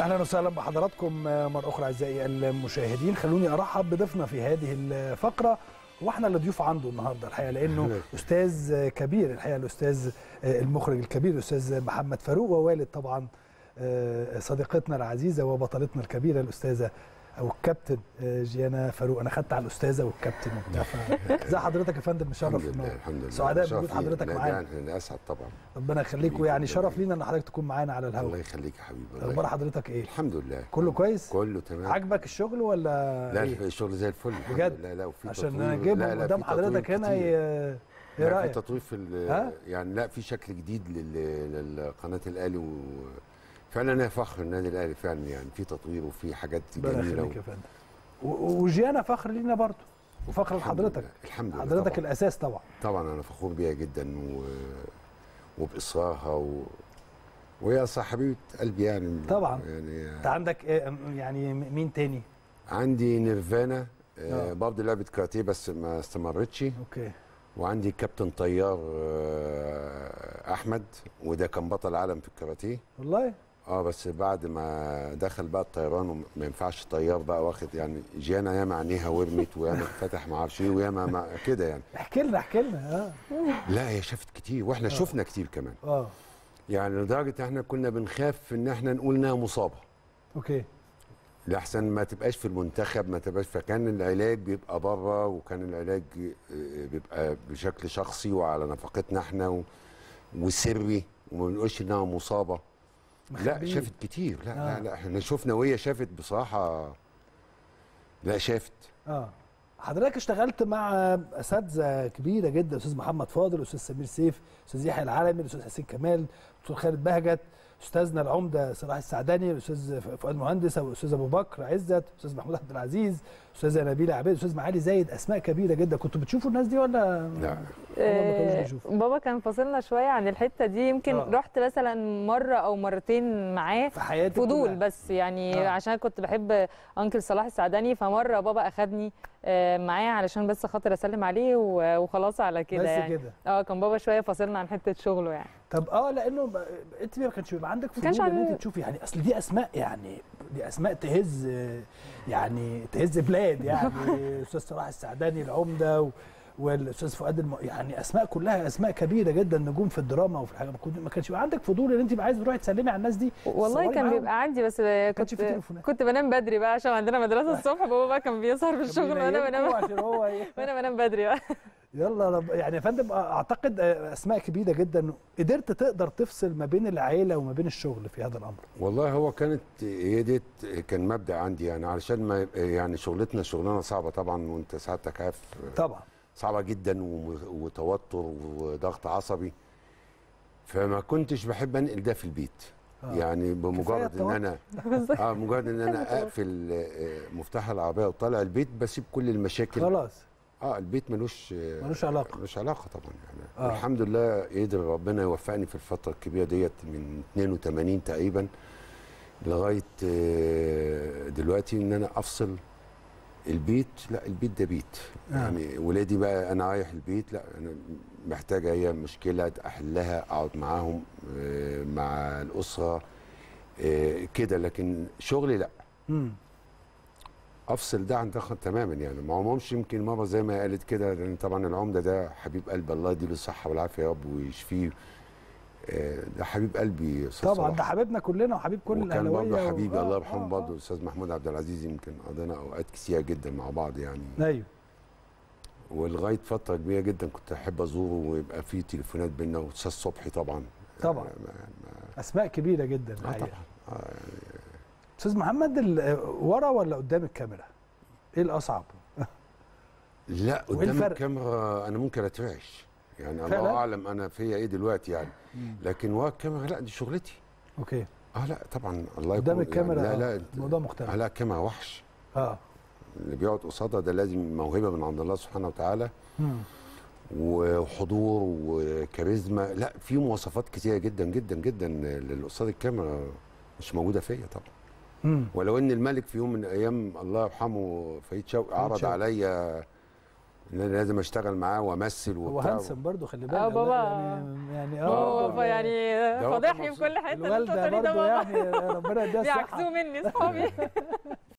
أهلا وسهلا بحضراتكم مرة أخرى أعزائي المشاهدين. خلوني أرحب بضيفنا في هذه الفقرة وإحنا اللي ضيوف عنده النهارده الحقيقة لأنه أستاذ كبير الحقيقة الأستاذ المخرج الكبير الأستاذ محمد فاروق ووالد طبعا صديقتنا العزيزة وبطلتنا الكبيرة الأستاذة أو الكابتن جيانا فاروق. أنا خدت على الأستاذة والكابتن وبتاع ازي حضرتك يا فندم مشرف الحمد لله الحمد لله. سعداء بوجود حضرتك معانا. أنا أسعد طبعا. ربنا يخليك ويعني شرف لينا إن حضرتك تكون معانا على الهواء الله يخليك يا حبيبي أخبار حضرتك إيه؟ الحمد لله. كله كويس؟ كله تمام. عجبك الشغل ولا لا إيه؟ الشغل زي الفل بجد؟ لا لا وفي عشان لا، قدام حضرتك هنا إيه لا، في رأيك؟ تطوير في؟ يعني لا في شكل جديد للقناة الأهلي فعلا أنا فخر النادي الأهلي فعلا يعني في تطوير وفي حاجات جميلة و... وجيانا فخر لينا برضه وفخر لحضرتك الحمد لله حضرتك طبعا. الأساس طبعا طبعا أنا فخور بيها جدا و... وباصرارها و... وهي صاحبه قلبي يعني طبعا. يعني أنت عندك إيه يعني مين تاني عندي نيرفانا آه. آه. برضه لعبه كاراتيه بس ما استمرتش أوكي وعندي كابتن طيار آه، أحمد وده كان بطل عالم في الكاراتيه والله آه بس بعد ما دخل بقى الطيران وما ينفعش طيار بقى واخد يعني جيانا ياما عينيها ورمت وياما اتفتح ما أعرفش إيه وياما ما كده يعني. احكي لنا احكي لنا آه. لا هي شافت كتير وإحنا شفنا كتير كمان. آه. يعني لدرجة إحنا كنا بنخاف إن إحنا نقول إنها مصابة. أوكي. لحسن ما تبقاش في المنتخب ما تبقاش فكان العلاج بيبقى بره وكان العلاج آه، بيبقى بشكل شخصي وعلى نفقتنا إحنا و- وسري وما بنقولش إنها مصابة. لا. شافت كتير. لا آه. لا لا إحنا شفنا وهي شافت بصراحة. لا شافت. آه. حضرتك اشتغلت مع أساتذة كبيرة جدا أستاذ محمد فاضل الاستاذ سمير سيف الاستاذ يحيى العالمي الأستاذ حسين كمال الدكتور خالد بهجت. أستاذنا العمدة صلاح السعداني الأستاذ فؤاد مهندس أو الاستاذ أبو بكر عزت الأستاذ محمود عبد العزيز استاذه نبيلة عبيد الأستاذ معالي زايد أسماء كبيرة جدا كنتوا بتشوفوا الناس دي ولا لا هما ما كانوش بيشوفوا. بابا كان فاصلنا شوية عن الحتة دي يمكن آه. رحت مثلا مرة أو مرتين معاه في حياتك فضول كلها؟ بس يعني آه. عشان كنت بحب أنكل صلاح السعداني فمرة بابا أخدني آه، معاه علشان بس خاطر اسلم عليه وخلاص على كده بس يعني. كده. آه كان بابا شوية فاصلنا عن حتة شغله يعني. طب آه لأنه انت ما كانش بيبقى عندك فضول إن انت تشوفي يعني أصل دي أسماء يعني دي أسماء تهز آه، يعني تهز بلاد يعني. الاستاذ صلاح السعداني العمدة و والأستاذ فؤاد الم... يعني أسماء كلها أسماء كبيرة جدا نجوم في الدراما وفي الحاجة ما كنت- ما كانش يبقى عندك فضول إن أنت بقى عايز تروحي تسلمي على الناس دي؟ والله كان معاهم؟ بيبقى عندي بس كنت. كنت بنام بدري بقى عشان عندنا مدرسة الصبح بابا بقى كان بيسهر في الشغل وأنا بنام. عشان هو وأنا بنام بدري بقى. يلا رب... يعني يا فندم أعتقد أسماء كبيرة جدا. قدرت تقدر تفصل ما بين العيلة وما بين الشغل في هذا الأمر؟ والله هو كانت هي ديت كان مبدأ عندي يعني علشان ما يبقى- يعني شغلتنا شغلانة صعبة طبعا وأنت سعادتك عارف. طبعا. صعبة جدا وتوتر وضغط عصبي فما كنتش بحب أنقل ده في البيت آه. يعني بمجرد إن أنا آه مجرد إن أنا أقفل آه، مفتاح العربية وطالع البيت بسيب كل المشاكل خلاص آه البيت ملوش ملوش علاقة. ملوش علاقة طبعا يعني آه. آه. الحمد لله قدر ربنا يوفقني في الفترة الكبيرة ديت من 82 تقريبا لغاية آه، دلوقتي إن أنا أفصل البيت لا البيت ده بيت. آه. يعني ولادي بقى أنا رايح البيت لا أنا محتاجة هي مشكلة أحلها أقعد معاهم آه، مع الأسرة آه، كده. لكن شغلي لا. امم أفصل ده عن ده تماما يعني. ما عمرهمش يمكن مره زي ما قالت كده لأن طبعا العمدة ده حبيب قلب الله يديله الصحة والعافية يا رب ويشفيه. ده حبيب قلبي يا أستاذ طبعا. ده حبيبنا كلنا وحبيب كل وكان الأهلاوية برضه و- حبيبي آه، الله آه، يرحمه آه. برضه الاستاذ محمود عبد العزيز يمكن قضينا أوقات كتيره جدا مع بعض يعني أيوه ولغاية فترة كبيرة جدا كنت أحب أزوره ويبقى في تليفونات بينا وأستاذ صبحي طبعا طبعا. آه، ما- أسماء كبيرة جدا الحقيقة طبعا آه، أستاذ محمد ورا ولا قدام الكاميرا إيه الأصعب لا قدام؟ الكاميرا أنا ممكن أترعش يعني الله؟ أعلم أنا فيا إيه دلوقتي يعني. لكن ورا الكاميرا لا دي شغلتي. أوكي. آه لا طبعا الله يكون قدام الكاميرا يعني آه، لا لا الموضوع مختلف. آه لا الكاميرا وحش. آه. اللي بيقعد قصادها ده لازم موهبة من عند الله سبحانه وتعالى. مم. وحضور وكاريزما. لا في مواصفات كتيرة جدا جدا جدا للي قصاد الكاميرا مش موجودة فيا طبعا. مم. ولو إن الملك في يوم من الأيام الله يرحمه فريد شوقي عرض. عليا إن أنا لازم أشتغل معاه وأمثل هو وبتاع. هانسم برضه خلي بالك. آه بابا. يعني يعني آه بابا. يعني فضحني في. كل حتة الوالدة ده برضه بابا. يعني ربنا يديها الصحة. بيعكسوه مني اصحابي